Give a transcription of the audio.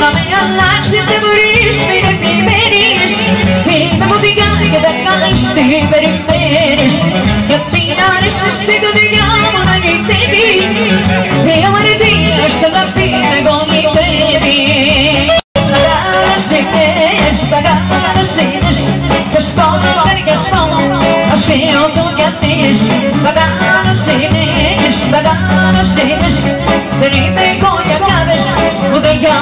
Να με αλλάξεις δεν μπορείς, μην επιμένεις Είμαι μοντικά και δεν κάνεις τι περιμένεις Γιατί άρεσες στην καρδιά μου να γητεύει Η αμαρτία στα γραφή με γονιτεύει. Αγάπησες, τα αγάπησες Και στον λογαριασμό ας φύγω το γιατρής. Τα αγάπησες, τα αγάπησες Δεν είμαι εγώ για κάβες, ούτε για